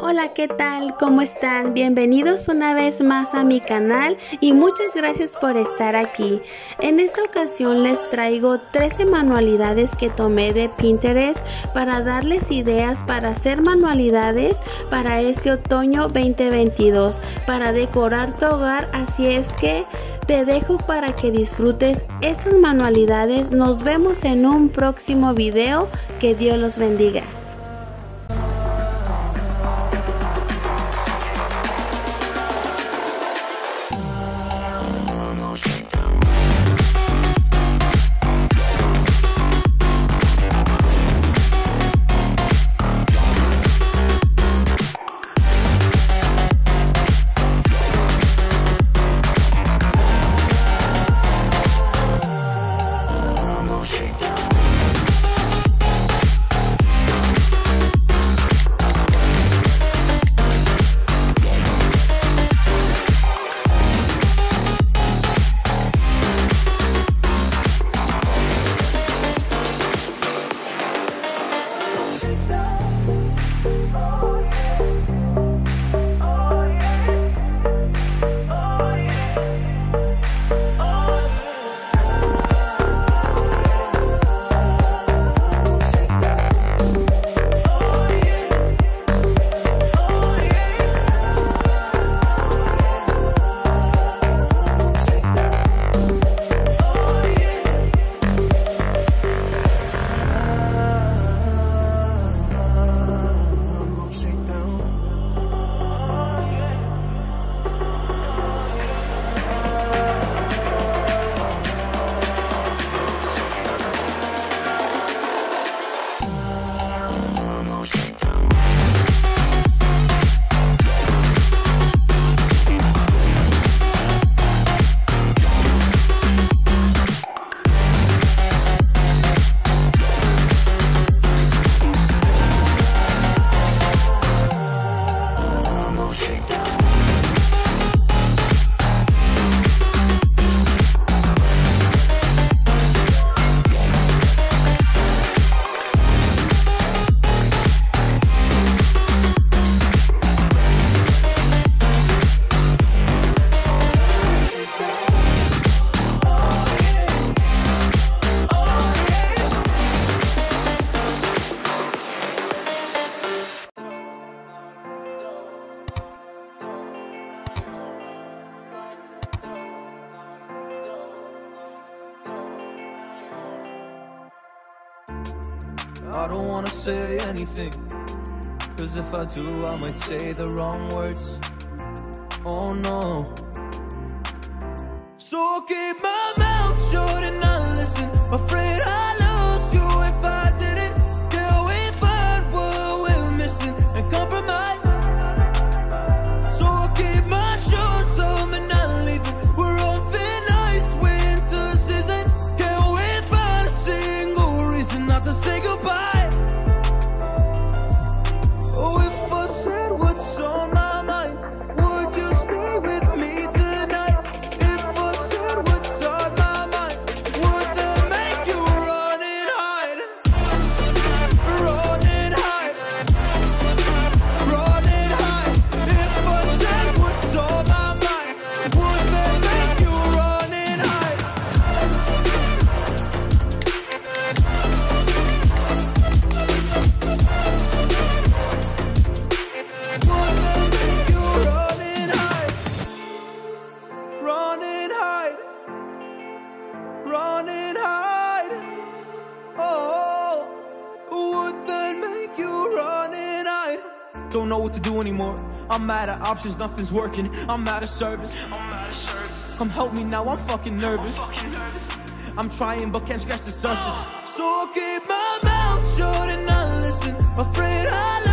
Hola, ¿qué tal? ¿Cómo están? Bienvenidos una vez más a mi canal y muchas gracias por estar aquí. En esta ocasión les traigo 13 manualidades que tomé de Pinterest para darles ideas para hacer manualidades para este otoño 2022 para decorar tu hogar. Así es que te dejo para que disfrutes estas manualidades. Nos vemos en un próximo video. Que Dios los bendiga. I don't wanna say anything. Cause if I do, I might say the wrong words. Oh no. So I'll keep my mouth shut and not listen. I Don't know what to do anymore. I'm out of options, nothing's working. I'm out of service. Come help me now, I'm fucking nervous. I'm trying but can't scratch the surface. So I'll keep my mouth shut and not listen. Afraid I